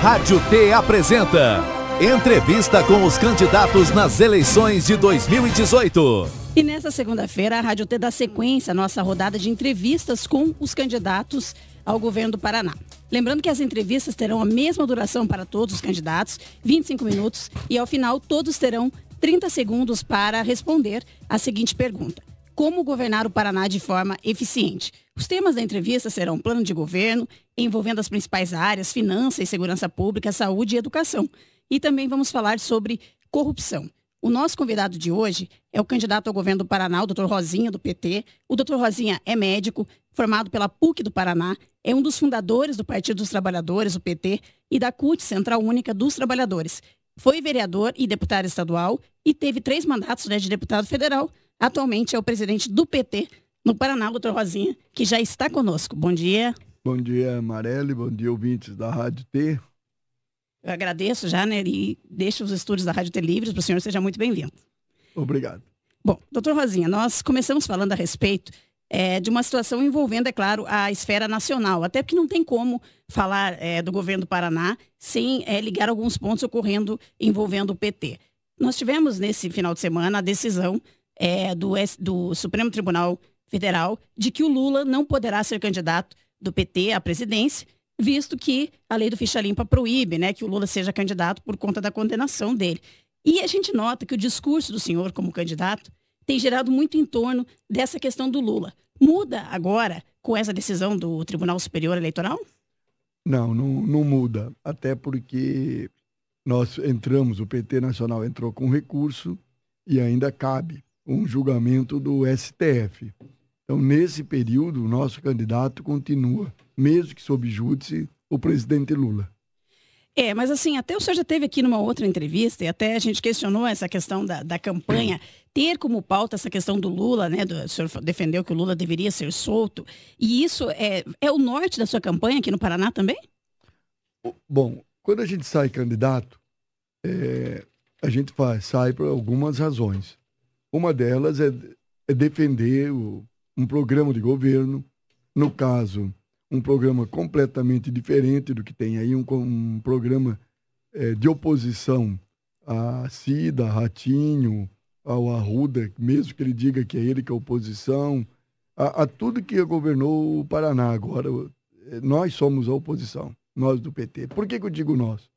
Rádio T apresenta Entrevista com os candidatos nas eleições de 2018. E nessa segunda-feira, a Rádio T dá sequência à nossa rodada de entrevistas com os candidatos ao governo do Paraná. Lembrando que as entrevistas terão a mesma duração para todos os candidatos, 25 minutos, e ao final todos terão 30 segundos para responder a seguinte pergunta: Como governar o Paraná de forma eficiente? Os temas da entrevista serão plano de governo, envolvendo as principais áreas, finanças e segurança pública, saúde e educação. E também vamos falar sobre corrupção. O nosso convidado de hoje é o candidato ao governo do Paraná, o doutor Rosinha, do PT. O doutor Rosinha é médico, formado pela PUC do Paraná, é um dos fundadores do Partido dos Trabalhadores, o PT, e da CUT, Central Única dos Trabalhadores. Foi vereador e deputado estadual e teve três mandatos né, de deputado federal. Atualmente é o presidente do PT no Paraná, doutor Rosinha, que já está conosco. Bom dia. Bom dia, Marelle. Bom dia, ouvintes da Rádio T. Eu agradeço já, né? E deixo os estúdios da Rádio T livres para o senhor. Seja muito bem-vindo. Obrigado. Bom, doutor Rosinha, nós começamos falando a respeito é, de uma situação envolvendo, é claro, a esfera nacional. Até porque não tem como falar é, do governo do Paraná sem é, ligar alguns pontos ocorrendo envolvendo o PT. Nós tivemos nesse final de semana a decisão é, do, do Supremo Tribunal Federal de que o Lula não poderá ser candidato do PT à presidência, visto que a lei do ficha limpa proíbe né, que o Lula seja candidato por conta da condenação dele. E a gente nota que o discurso do senhor como candidato tem gerado muito em torno dessa questão do Lula. Muda agora com essa decisão do Tribunal Superior Eleitoral? Não, não, não muda. Até porque nós entramos, o PT Nacional entrou com recurso e ainda cabe um julgamento do STF. Então, nesse período, o nosso candidato continua, mesmo que sob júdice, o presidente Lula. É, mas assim, até o senhor já teve aqui numa outra entrevista, e até a gente questionou essa questão da, da campanha, ter como pauta essa questão do Lula, né? Do, o senhor defendeu que o Lula deveria ser solto. E isso é, é o norte da sua campanha aqui no Paraná também? Bom, quando a gente sai candidato, é, a gente faz, sai por algumas razões. Uma delas é, é defender o, um programa de governo, no caso, um programa completamente diferente do que tem aí, um, um programa é, de oposição a Cida, a Ratinho, ao Arruda, mesmo que ele diga que é ele que é oposição, a, a tudo que governou o Paraná agora. É, nós somos a oposição, nós do PT. Por que, que eu digo nós?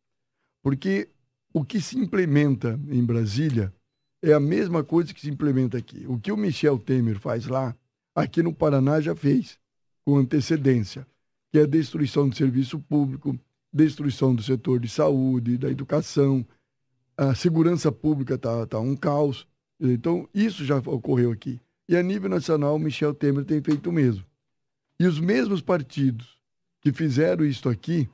Porque o que se implementa em Brasília é a mesma coisa que se implementa aqui. O que o Michel Temer faz lá, aqui no Paraná já fez, com antecedência, que é a destruição do serviço público, destruição do setor de saúde, da educação, a segurança pública está tá um caos. Então, isso já ocorreu aqui. E a nível nacional, Michel Temer tem feito o mesmo. E os mesmos partidos que fizeram isso aqui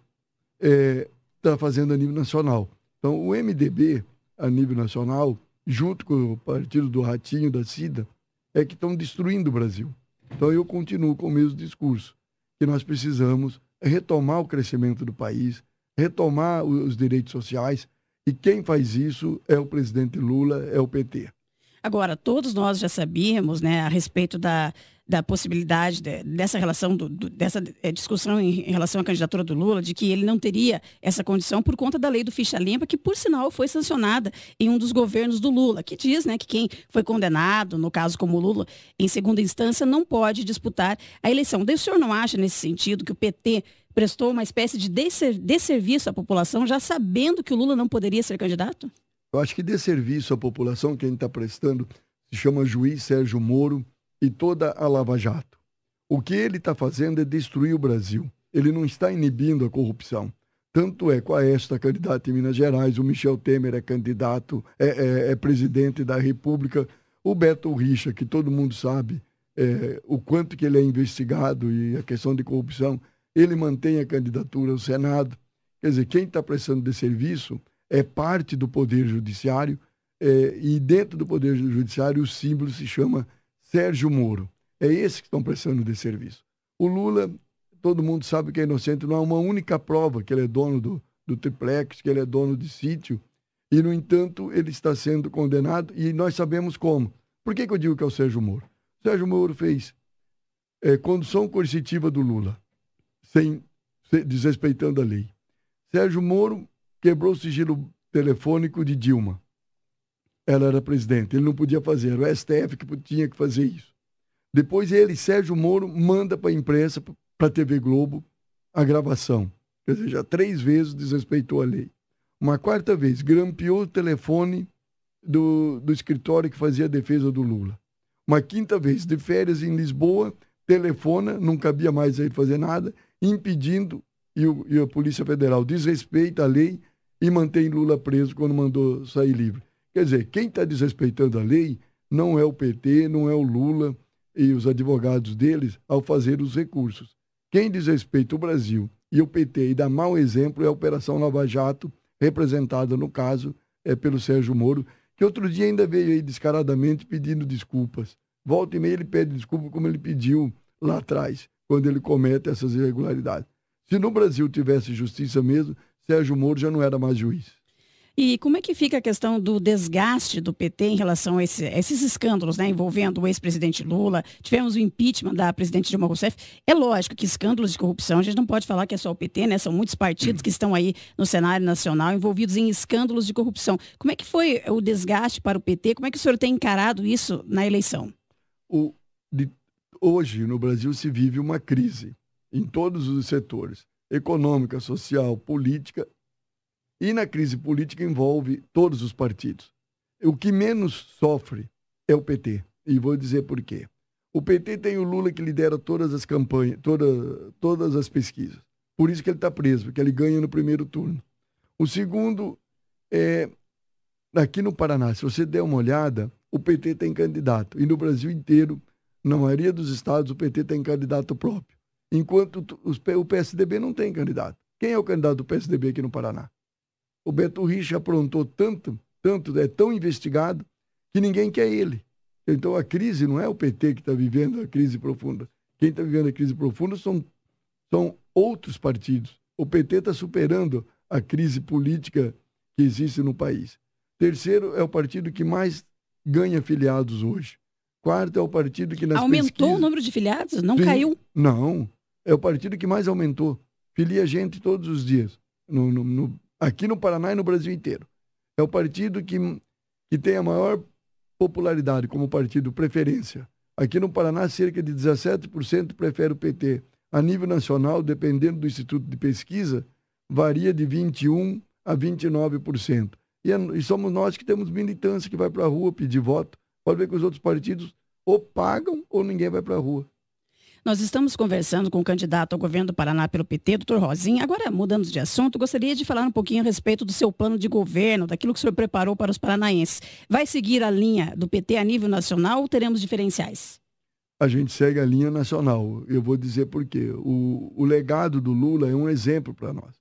estão é, tá fazendo a nível nacional. Então, o MDB, a nível nacional, junto com o partido do Ratinho, da Cida, é que estão destruindo o Brasil. Então eu continuo com o mesmo discurso, que nós precisamos retomar o crescimento do país, retomar os direitos sociais, e quem faz isso é o presidente Lula, é o PT. Agora, todos nós já sabíamos né, a respeito da, da possibilidade de, dessa relação, do, do, dessa é, discussão em, em, relação à candidatura do Lula, de que ele não teria essa condição por conta da lei do ficha limpa, que por sinal foi sancionada em um dos governos do Lula, que diz né, que quem foi condenado, no caso como Lula, em segunda instância, não pode disputar a eleição. O senhor não acha, nesse sentido, que o PT prestou uma espécie de desserviço à população, já sabendo que o Lula não poderia ser candidato? Eu acho que desserviço à população, quem está prestando, se chama juiz Sérgio Moro, e toda a Lava Jato. O que ele está fazendo é destruir o Brasil. Ele não está inibindo a corrupção. Tanto é com a esta candidata em Minas Gerais, o Michel Temer é candidato, é, é, é presidente da República, o Beto Richa, que todo mundo sabe é, o quanto que ele é investigado e a questão de corrupção, ele mantém a candidatura ao Senado. Quer dizer, quem está prestando de serviço é parte do Poder Judiciário, é, e dentro do Poder Judiciário o símbolo se chama Sérgio Moro. É esse que estão prestando de serviço. O Lula, todo mundo sabe que é inocente, não há uma única prova que ele é dono do, do triplex, que ele é dono de sítio, e, no entanto, ele está sendo condenado e nós sabemos como. Por que, que eu digo que é o Sérgio Moro? O Sérgio Moro fez é, condução coercitiva do Lula, sem, desrespeitando a lei. Sérgio Moro quebrou o sigilo telefônico de Dilma. Ela era presidente, ele não podia fazer, era o STF que tinha que fazer isso. Depois ele, Sérgio Moro, manda para a imprensa, para a TV Globo, a gravação. Quer dizer, já três vezes desrespeitou a lei. Uma quarta vez, grampeou o telefone do, do escritório que fazia a defesa do Lula. Uma quinta vez, de férias em Lisboa, telefona, não cabia mais ele fazer nada, impedindo, e, o, e a Polícia Federal desrespeita a lei e mantém Lula preso quando mandou sair livre. Quer dizer, quem está desrespeitando a lei não é o PT, não é o Lula e os advogados deles ao fazer os recursos. Quem desrespeita o Brasil e o PT e dá mau exemplo é a Operação Nova Jato, representada no caso é, pelo Sérgio Moro, que outro dia ainda veio aí descaradamente pedindo desculpas. Volta e meia ele pede desculpa como ele pediu lá atrás, quando ele comete essas irregularidades. Se no Brasil tivesse justiça mesmo, Sérgio Moro já não era mais juiz. E como é que fica a questão do desgaste do PT em relação a, esse, a esses escândalos né, envolvendo o ex-presidente Lula? Tivemos o impeachment da presidente Dilma Rousseff. É lógico que escândalos de corrupção, a gente não pode falar que é só o PT, né? São muitos partidos que estão aí no cenário nacional envolvidos em escândalos de corrupção. Como é que foi o desgaste para o PT? Como é que o senhor tem encarado isso na eleição? O, de, hoje, no Brasil, se vive uma crise em todos os setores econômica, social, política e na crise política envolve todos os partidos. O que menos sofre é o PT. E vou dizer por quê. O PT tem o Lula que lidera todas as campanhas, toda, todas as pesquisas. Por isso que ele está preso, porque ele ganha no primeiro turno. O segundo é aqui no Paraná, se você der uma olhada, o PT tem candidato. E no Brasil inteiro, na maioria dos estados, o PT tem candidato próprio. Enquanto o PSDB não tem candidato. Quem é o candidato do PSDB aqui no Paraná? O Beto Richa aprontou tanto, tanto, é tão investigado, que ninguém quer ele. Então a crise não é o PT que está vivendo a crise profunda. Quem está vivendo a crise profunda são, são outros partidos. O PT está superando a crise política que existe no país. Terceiro é o partido que mais ganha filiados hoje. Quarto é o partido que nas Aumentou pesquisas... o número de filiados? Não Sim, caiu? Não. É o partido que mais aumentou. Filia gente todos os dias. No, no, no, aqui no Paraná e no Brasil inteiro. É o partido que, que tem a maior popularidade como partido preferência. Aqui no Paraná, cerca de 17% prefere o PT. A nível nacional, dependendo do Instituto de Pesquisa, varia de 21% a 29%. E, é, e somos nós que temos militância que vai para a rua pedir voto. Pode ver que os outros partidos ou pagam ou ninguém vai para a rua. Nós estamos conversando com o candidato ao governo do Paraná pelo PT, doutor Rosinha. Agora, mudando de assunto, gostaria de falar um pouquinho a respeito do seu plano de governo, daquilo que o senhor preparou para os paranaenses. Vai seguir a linha do PT a nível nacional ou teremos diferenciais? A gente segue a linha nacional. Eu vou dizer por quê. O, o legado do Lula é um exemplo para nós.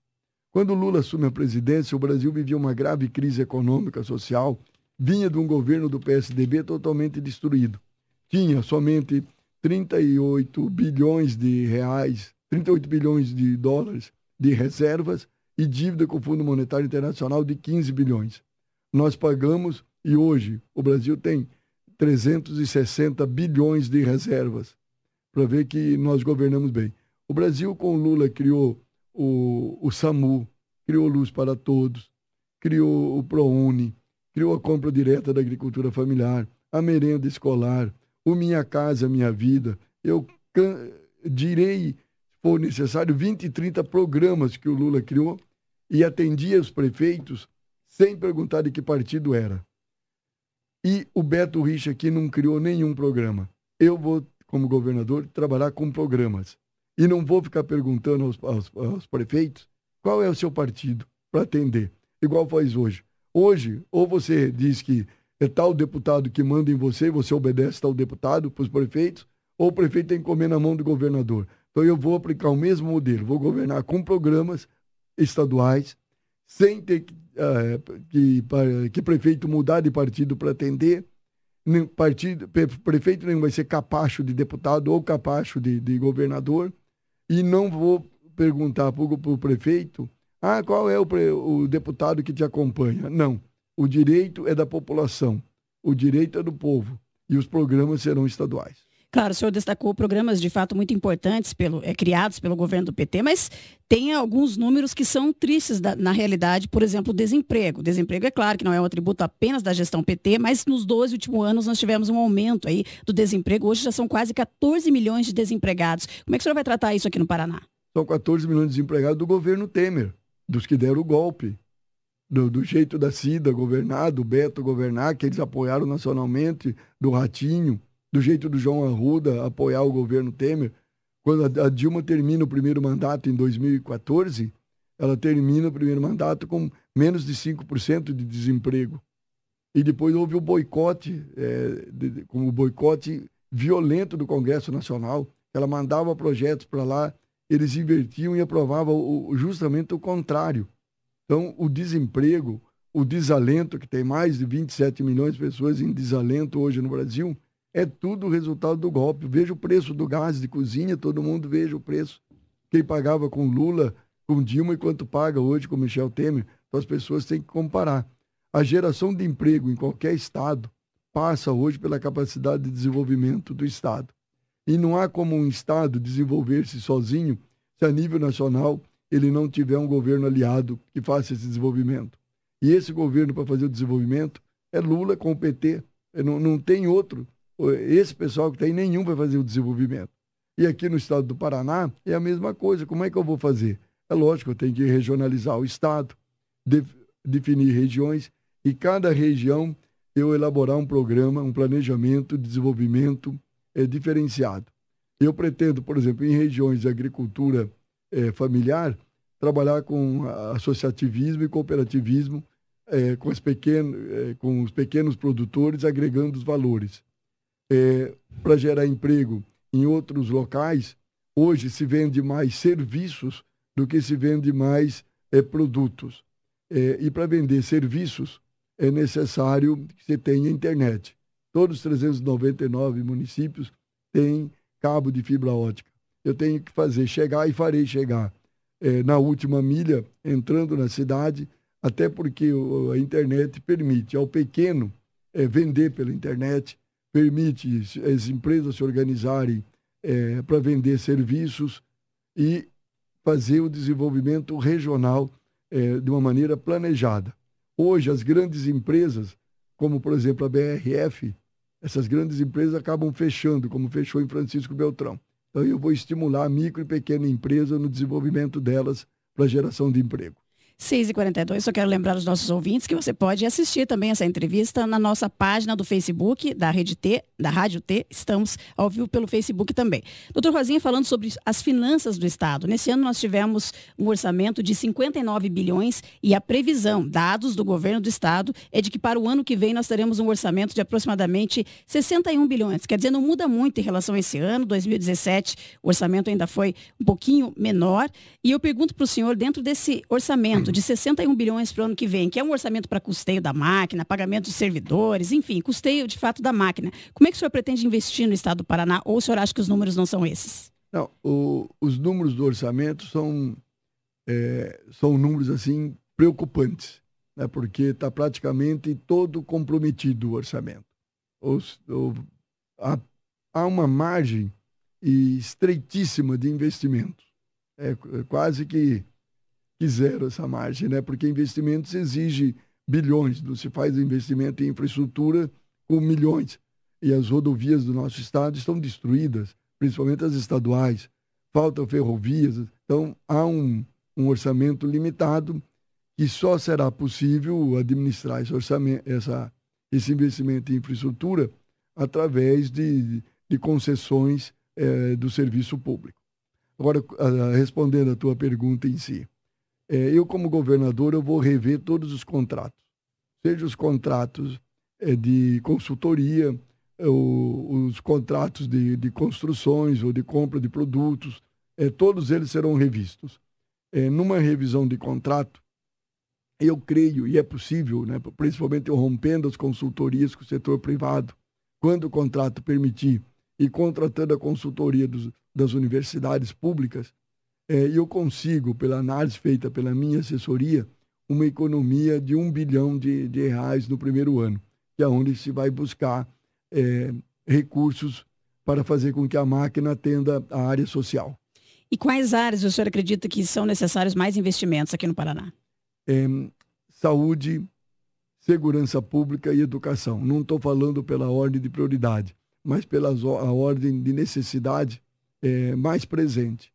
Quando o Lula assume a presidência, o Brasil vivia uma grave crise econômica, social, vinha de um governo do PSDB totalmente destruído. Tinha somente 38 bilhões de reais, 38 bilhões de dólares de reservas e dívida com o Fundo Monetário Internacional de 15 bilhões. Nós pagamos e hoje o Brasil tem 360 bilhões de reservas para ver que nós governamos bem. O Brasil com Lula criou o, o SAMU, criou Luz para Todos, criou o ProUni, criou a compra direta da agricultura familiar, a merenda escolar, o Minha Casa Minha Vida. Eu direi, se for necessário, 20, 30 programas que o Lula criou e atendia os prefeitos sem perguntar de que partido era. E o Beto Richa aqui não criou nenhum programa. Eu vou, como governador, trabalhar com programas. E não vou ficar perguntando aos, aos, aos prefeitos qual é o seu partido para atender, igual faz hoje. Hoje, ou você diz que é tal deputado que manda em você você obedece tal deputado para os prefeitos, ou o prefeito tem que comer na mão do governador. Então eu vou aplicar o mesmo modelo, vou governar com programas estaduais, sem ter que, uh, que, que prefeito mudar de partido para atender. Partido, prefeito nenhum vai ser capacho de deputado ou capacho de, de governador. E não vou perguntar para o prefeito, ah, qual é o, o deputado que te acompanha? Não. O direito é da população, o direito é do povo e os programas serão estaduais. Claro, o senhor destacou programas de fato muito importantes pelo, é, criados pelo governo do PT, mas tem alguns números que são tristes da, na realidade, por exemplo, o desemprego. O desemprego é claro que não é um atributo apenas da gestão PT, mas nos 12 últimos anos nós tivemos um aumento aí do desemprego. Hoje já são quase 14 milhões de desempregados. Como é que o senhor vai tratar isso aqui no Paraná? São 14 milhões de desempregados do governo Temer, dos que deram o golpe. Do, do jeito da Cida governar, do Beto governar, que eles apoiaram nacionalmente, do Ratinho do jeito do João Arruda apoiar o governo Temer. Quando a, Dilma termina o primeiro mandato em 2014, ela termina o primeiro mandato com menos de 5% de desemprego. E depois houve o boicote, é, de, como o boicote violento do Congresso Nacional. Ela mandava projetos para lá, eles invertiam e aprovavam o, justamente o contrário. Então, o desemprego, o desalento, que tem mais de 27 milhões de pessoas em desalento hoje no Brasil, é tudo resultado do golpe. Veja o preço do gás de cozinha, todo mundo veja o preço que ele pagava com Lula, com Dilma e quanto paga hoje com Michel Temer. Então as pessoas têm que comparar. A geração de emprego em qualquer estado passa hoje pela capacidade de desenvolvimento do estado. E não há como um estado desenvolver-se sozinho se a nível nacional ele não tiver um governo aliado que faça esse desenvolvimento. E esse governo para fazer o desenvolvimento é Lula com o PT. Não, não tem outro esse pessoal que tem nenhum vai fazer o desenvolvimento. E aqui no estado do Paraná é a mesma coisa. Como é que eu vou fazer? É lógico, eu tenho que regionalizar o estado, de, definir regiões e cada região eu elaborar um programa, um planejamento de desenvolvimento é, diferenciado. Eu pretendo, por exemplo, em regiões de agricultura é, familiar, trabalhar com associativismo e cooperativismo é, com, pequenos, é, com os pequenos produtores, agregando os valores é, para gerar emprego em outros locais, hoje se vende mais serviços do que se vende mais é, produtos. É, e para vender serviços é necessário que você tenha internet. Todos os 399 municípios têm cabo de fibra ótica. Eu tenho que fazer chegar e farei chegar é, na última milha, entrando na cidade, até porque a internet permite ao pequeno é, vender pela internet, permite as empresas se organizarem é, para vender serviços e fazer o desenvolvimento regional de uma maneira planejada. Hoje, as grandes empresas, como por exemplo a BRF, essas grandes empresas acabam fechando, como fechou em Francisco Beltrão. Então, eu vou estimular a micro e pequena empresa no desenvolvimento delas para geração de emprego. 6h42, só quero lembrar os nossos ouvintes que você pode assistir também essa entrevista na nossa página do Facebook da Rede T, da Rádio T. Estamos ao vivo pelo Facebook também. Doutor Rosinha falando sobre as finanças do Estado. Nesse ano nós tivemos um orçamento de 59 bilhões e a previsão, dados do governo do Estado, é de que para o ano que vem nós teremos um orçamento de aproximadamente 61 bilhões. Quer dizer, não muda muito em relação a esse ano, 2017, o orçamento ainda foi um pouquinho menor. E eu pergunto para o senhor, dentro desse orçamento, de 61 bilhões para o ano que vem, que é um orçamento para custeio da máquina, pagamento de servidores, enfim, custeio de fato da máquina. Como é que o senhor pretende investir no estado do Paraná? Ou o senhor acha que os números não são esses? Não, o, os números do orçamento são, é, são números assim preocupantes, né, porque está praticamente todo comprometido o orçamento. Há, há uma margem estreitíssima de investimentos. É, é quase que que zero essa margem, né? Porque investimentos exige bilhões, não se faz investimento em infraestrutura com milhões. E as rodovias do nosso estado estão destruídas, principalmente as estaduais. Faltam ferrovias. Então, há um, um orçamento limitado que só será possível administrar esse, orçamento, essa, esse investimento em infraestrutura através de, de concessões é, do serviço público. Agora, respondendo à tua pergunta em si, é, eu, como governador, eu vou rever todos os contratos. Seja os contratos é, de consultoria, é, os contratos de, de, construções ou de compra de produtos, é, todos eles serão revistos. É, numa revisão de contrato, eu creio, e é possível, né, principalmente rompendo as consultorias com o setor privado, quando o contrato permitir, e contratando a consultoria dos, das universidades públicas, é, eu consigo, pela análise feita pela minha assessoria, uma economia de um bilhão de, de reais no primeiro ano, que é onde se vai buscar é, recursos para fazer com que a máquina atenda a área social. E quais áreas o senhor acredita que são necessários mais investimentos aqui no Paraná? É, saúde, segurança pública e educação. Não estou falando pela ordem de prioridade, mas pela a ordem de necessidade é, mais presente.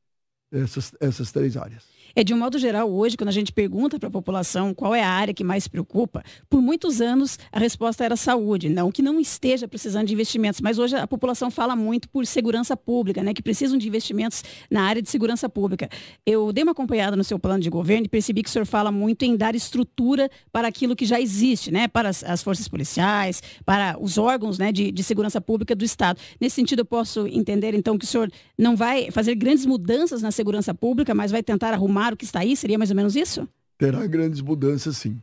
Essas, essas três áreas. É de um modo geral, hoje, quando a gente pergunta para a população qual é a área que mais preocupa, por muitos anos a resposta era saúde. Não que não esteja precisando de investimentos, mas hoje a população fala muito por segurança pública, né? Que precisam de investimentos na área de segurança pública. Eu dei uma acompanhada no seu plano de governo e percebi que o senhor fala muito em dar estrutura para aquilo que já existe, né? Para as, as forças policiais, para os órgãos né, de, de segurança pública do Estado. Nesse sentido, eu posso entender, então, que o senhor não vai fazer grandes mudanças na segurança pública, mas vai tentar arrumar o que está aí? Seria mais ou menos isso? Terá grandes mudanças, sim.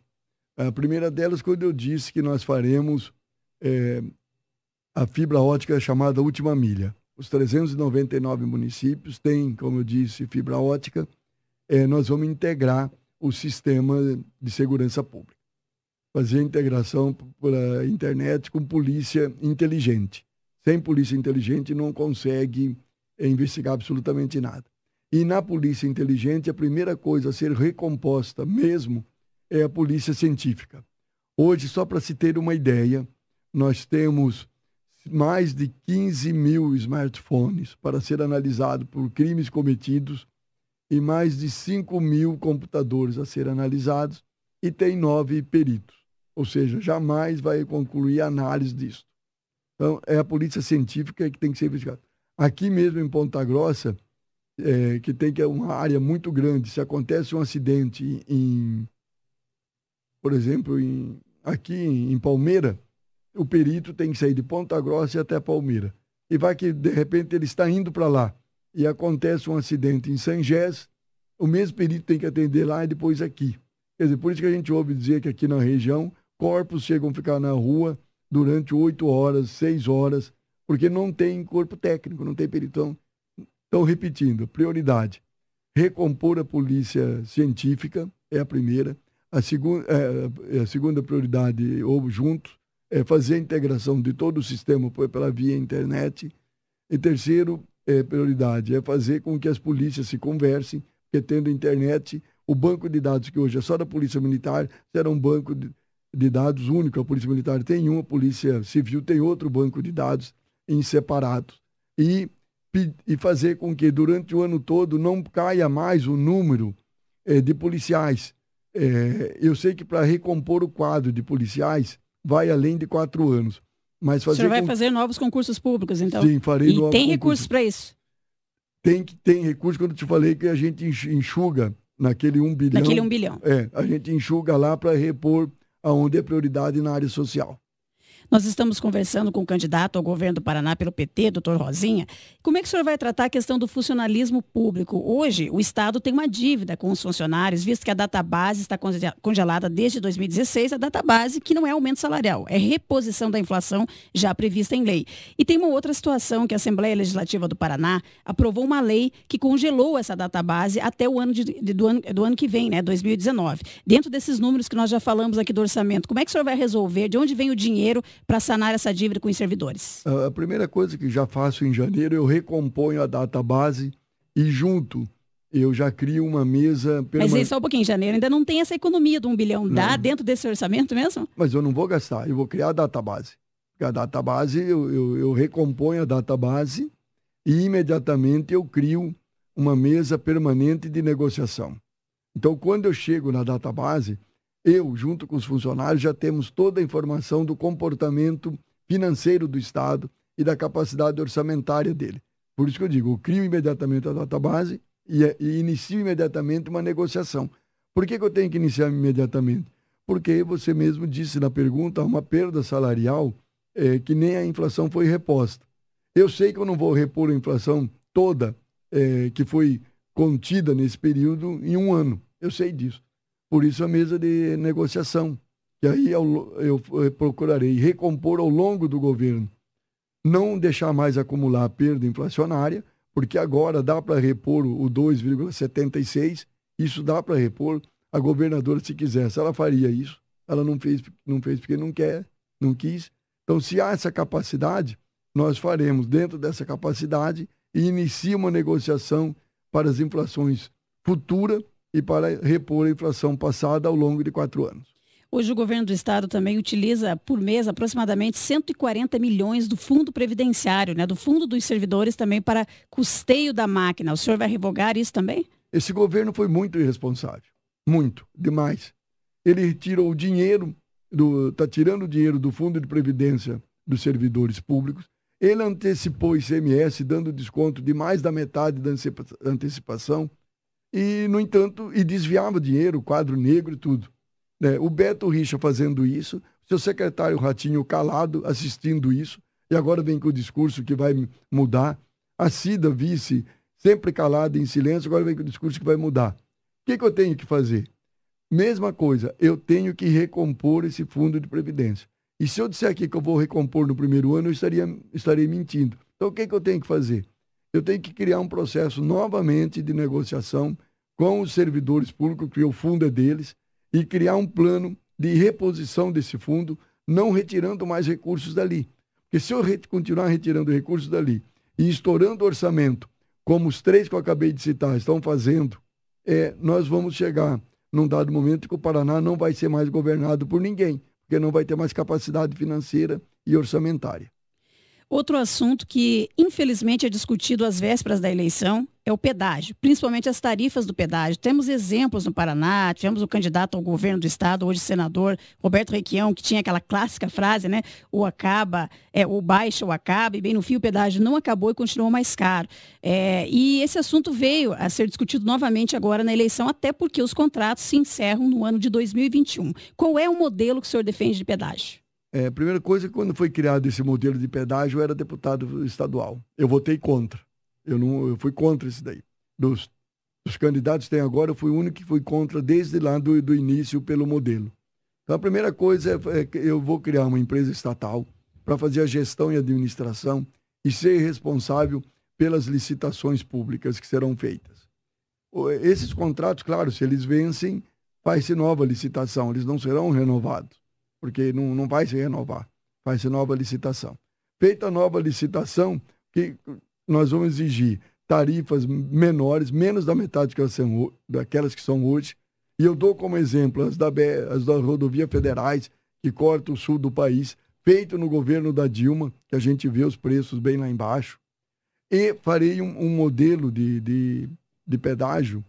A primeira delas, quando eu disse que nós faremos é, a fibra ótica chamada Última Milha. Os 399 municípios têm, como eu disse, fibra ótica. É, nós vamos integrar o sistema de segurança pública. Fazer integração pela internet com polícia inteligente. Sem polícia inteligente não consegue é, investigar absolutamente nada. E na polícia inteligente, a primeira coisa a ser recomposta mesmo é a polícia científica. Hoje, só para se ter uma ideia, nós temos mais de 15 mil smartphones para ser analisado por crimes cometidos e mais de 5 mil computadores a ser analisados e tem nove peritos. Ou seja, jamais vai concluir a análise disso. Então, é a polícia científica que tem que ser investigada. Aqui mesmo em Ponta Grossa, é, que tem que é uma área muito grande. Se acontece um acidente em, por exemplo, em, aqui em, em Palmeira, o perito tem que sair de Ponta Grossa até Palmeira. E vai que, de repente, ele está indo para lá e acontece um acidente em Sangés, o mesmo perito tem que atender lá e depois aqui. Quer dizer, por isso que a gente ouve dizer que aqui na região, corpos chegam a ficar na rua durante oito horas, seis horas, porque não tem corpo técnico, não tem peritão. Então, repetindo, prioridade, recompor a polícia científica é a primeira. A, segu é, a segunda prioridade, ou juntos, é fazer a integração de todo o sistema pela via internet. E terceiro, é, prioridade é fazer com que as polícias se conversem, porque tendo internet, o banco de dados que hoje é só da Polícia Militar será um banco de, de dados único. A Polícia Militar tem um, a Polícia Civil tem outro banco de dados em separado. E e fazer com que durante o ano todo não caia mais o número é, de policiais. É, eu sei que para recompor o quadro de policiais vai além de quatro anos. Mas fazer o senhor vai com... fazer novos concursos públicos, então? Sim, farei E tem recursos para isso? Tem, tem recurso, quando eu te falei que a gente enxuga naquele um bilhão. Naquele um bilhão. É, a gente enxuga lá para repor aonde é prioridade na área social. Nós estamos conversando com o candidato ao governo do Paraná pelo PT, doutor Rosinha. Como é que o senhor vai tratar a questão do funcionalismo público? Hoje, o Estado tem uma dívida com os funcionários, visto que a database está congelada desde 2016, a database que não é aumento salarial, é reposição da inflação já prevista em lei. E tem uma outra situação que a Assembleia Legislativa do Paraná aprovou uma lei que congelou essa database até o ano, de, do, ano do ano que vem, né, 2019. Dentro desses números que nós já falamos aqui do orçamento, como é que o senhor vai resolver? De onde vem o dinheiro para sanar essa dívida com os servidores? A primeira coisa que já faço em janeiro, eu recomponho a data base e junto eu já crio uma mesa permanente. Mas aí só um pouquinho, em janeiro ainda não tem essa economia de um bilhão. Dá dentro desse orçamento mesmo? Mas eu não vou gastar, eu vou criar a data base. A data base, eu, eu, eu recomponho a data base e imediatamente eu crio uma mesa permanente de negociação. Então, quando eu chego na data base, eu, junto com os funcionários, já temos toda a informação do comportamento financeiro do Estado e da capacidade orçamentária dele. Por isso que eu digo, eu crio imediatamente a database e, e inicio imediatamente uma negociação. Por que, que eu tenho que iniciar imediatamente? Porque você mesmo disse na pergunta, uma perda salarial é, que nem a inflação foi reposta. Eu sei que eu não vou repor a inflação toda é, que foi contida nesse período em um ano. Eu sei disso. Por isso a mesa de negociação. E aí eu, eu, eu procurarei recompor ao longo do governo. Não deixar mais acumular perda inflacionária, porque agora dá para repor o 2,76, isso dá para repor. A governadora, se quisesse, ela faria isso. Ela não fez, não fez porque não quer, não quis. Então, se há essa capacidade, nós faremos dentro dessa capacidade e inicia uma negociação para as inflações futuras e para repor a inflação passada ao longo de quatro anos. Hoje o governo do estado também utiliza por mês aproximadamente 140 milhões do fundo previdenciário, né, do fundo dos servidores também para custeio da máquina. O senhor vai revogar isso também? Esse governo foi muito irresponsável, muito, demais. Ele tirou o dinheiro está tirando o dinheiro do fundo de previdência dos servidores públicos. Ele antecipou o ICMS, dando desconto de mais da metade da antecipação, e, no entanto, e desviava dinheiro, quadro negro e tudo. Né? O Beto Richa fazendo isso, seu secretário Ratinho calado, assistindo isso, e agora vem com o discurso que vai mudar. A Cida, vice, sempre calada, em silêncio, agora vem com o discurso que vai mudar. O que, que eu tenho que fazer? Mesma coisa, eu tenho que recompor esse fundo de previdência. E se eu disser aqui que eu vou recompor no primeiro ano, eu estaria, estarei mentindo. Então, o que, que eu tenho que fazer? Eu tenho que criar um processo novamente de negociação com os servidores públicos, que o fundo é deles, e criar um plano de reposição desse fundo, não retirando mais recursos dali. Porque se eu continuar retirando recursos dali e estourando o orçamento, como os três que eu acabei de citar estão fazendo, é, nós vamos chegar num dado momento que o Paraná não vai ser mais governado por ninguém, porque não vai ter mais capacidade financeira e orçamentária. Outro assunto que, infelizmente, é discutido às vésperas da eleição é o pedágio, principalmente as tarifas do pedágio. Temos exemplos no Paraná, tivemos o candidato ao governo do estado, hoje senador, Roberto Requião, que tinha aquela clássica frase, né? O acaba, é, o baixa, o acaba, e bem no fim o pedágio não acabou e continuou mais caro. É, e esse assunto veio a ser discutido novamente agora na eleição, até porque os contratos se encerram no ano de 2021. Qual é o modelo que o senhor defende de pedágio? É, primeira coisa, quando foi criado esse modelo de pedágio, eu era deputado estadual. Eu votei contra. Eu, não, eu fui contra isso daí. Dos, dos candidatos que tem agora, eu fui o único que fui contra desde lá do, do início pelo modelo. Então, a primeira coisa é, é que eu vou criar uma empresa estatal para fazer a gestão e administração e ser responsável pelas licitações públicas que serão feitas. Esses contratos, claro, se eles vencem, faz-se nova licitação, eles não serão renovados, porque não, não vai se renovar, faz-se nova licitação. Feita a nova licitação, que nós vamos exigir tarifas menores, menos da metade que são, daquelas que são hoje. E eu dou como exemplo as da, as da rodovia federais, que cortam o sul do país, feito no governo da Dilma, que a gente vê os preços bem lá embaixo. E farei um, um modelo de, de, de pedágio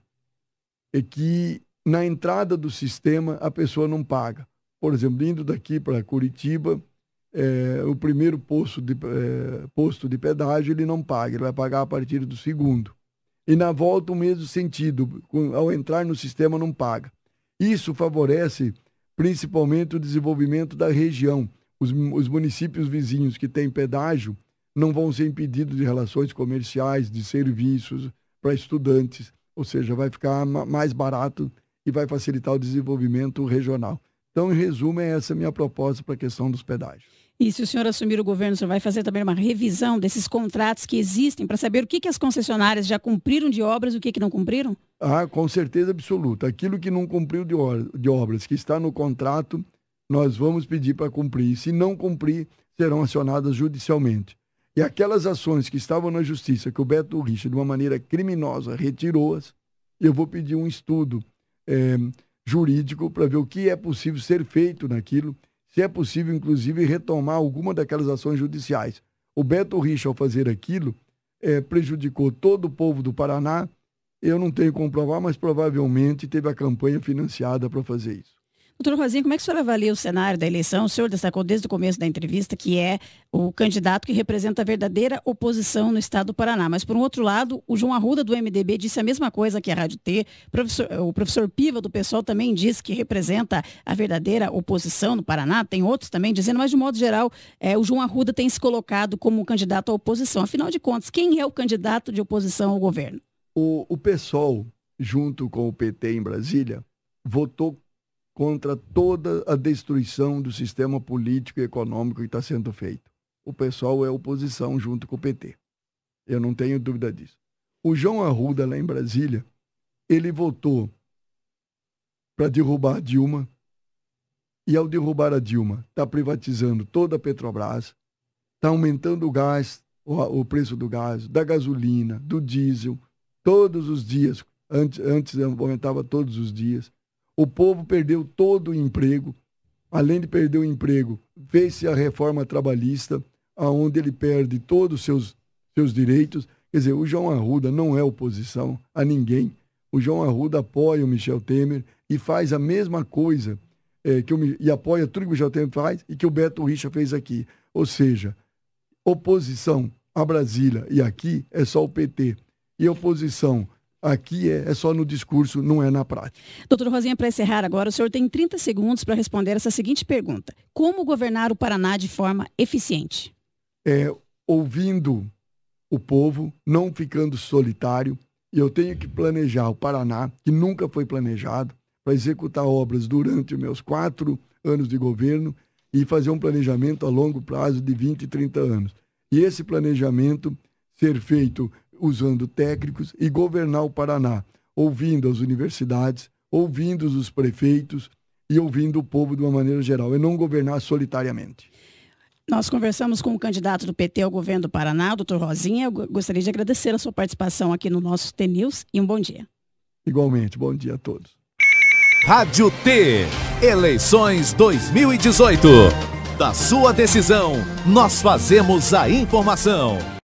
e que na entrada do sistema a pessoa não paga. Por exemplo, indo daqui para Curitiba, é, o primeiro posto de, é, posto de pedágio ele não paga, ele vai pagar a partir do segundo. E na volta o mesmo sentido, com, ao entrar no sistema não paga. Isso favorece principalmente o desenvolvimento da região. Os, os municípios vizinhos que têm pedágio não vão ser impedidos de relações comerciais, de serviços para estudantes, ou seja, vai ficar mais barato e vai facilitar o desenvolvimento regional. Então, em resumo, é essa minha proposta para a questão dos pedágios. E se o senhor assumir o governo, o senhor vai fazer também uma revisão desses contratos que existem para saber o que, que as concessionárias já cumpriram de obras e o que, que não cumpriram? Ah, com certeza absoluta. Aquilo que não cumpriu de, de obras, que está no contrato, nós vamos pedir para cumprir. Se não cumprir, serão acionadas judicialmente. E aquelas ações que estavam na justiça, que o Beto Richa, de uma maneira criminosa, retirou-as, eu vou pedir um estudo é, jurídico para ver o que é possível ser feito naquilo se é possível, inclusive, retomar alguma daquelas ações judiciais. O Beto Richa, ao fazer aquilo, é, prejudicou todo o povo do Paraná. Eu não tenho como provar, mas provavelmente teve a campanha financiada para fazer isso. Doutor Rosinho, como é que o senhor avalia o cenário da eleição? O senhor destacou desde o começo da entrevista que é o candidato que representa a verdadeira oposição no estado do Paraná. Mas, por um outro lado, o João Arruda, do MDB, disse a mesma coisa que a Rádio T. Professor, o professor Piva, do PSOL, também disse que representa a verdadeira oposição no Paraná. Tem outros também dizendo, mas, de modo geral, é, o João Arruda tem se colocado como candidato à oposição. Afinal de contas, quem é o candidato de oposição ao governo? O, o PSOL, junto com o PT em Brasília, votou contra toda a destruição do sistema político e econômico que está sendo feito. O pessoal é oposição junto com o PT. Eu não tenho dúvida disso. O João Arruda, lá em Brasília, ele votou para derrubar a Dilma. E ao derrubar a Dilma, está privatizando toda a Petrobras, está aumentando o gás, o, preço do gás, da gasolina, do diesel, todos os dias. Antes, antes aumentava todos os dias. O povo perdeu todo o emprego. Além de perder o emprego, fez-se a reforma trabalhista, aonde ele perde todos os seus, seus direitos. Quer dizer, o João Arruda não é oposição a ninguém. O João Arruda apoia o Michel Temer e faz a mesma coisa é, que o, e apoia tudo que o Michel Temer faz e que o Beto Richa fez aqui. Ou seja, oposição a Brasília e aqui é só o PT. E oposição aqui é, é só no discurso, não é na prática. Doutor Rosinha, para encerrar agora, o senhor tem 30 segundos para responder essa seguinte pergunta. Como governar o Paraná de forma eficiente? É, ouvindo o povo, não ficando solitário, e eu tenho que planejar o Paraná, que nunca foi planejado, para executar obras durante os meus quatro anos de governo e fazer um planejamento a longo prazo de 20 e 30 anos. E esse planejamento ser feito usando técnicos e governar o Paraná, ouvindo as universidades, ouvindo os prefeitos e ouvindo o povo de uma maneira geral, e não governar solitariamente. Nós conversamos com o candidato do PT ao governo do Paraná, o doutor Rosinha. Eu gostaria de agradecer a sua participação aqui no nosso T-News e um bom dia. Igualmente, bom dia a todos. Rádio T, eleições 2018. Da sua decisão, nós fazemos a informação.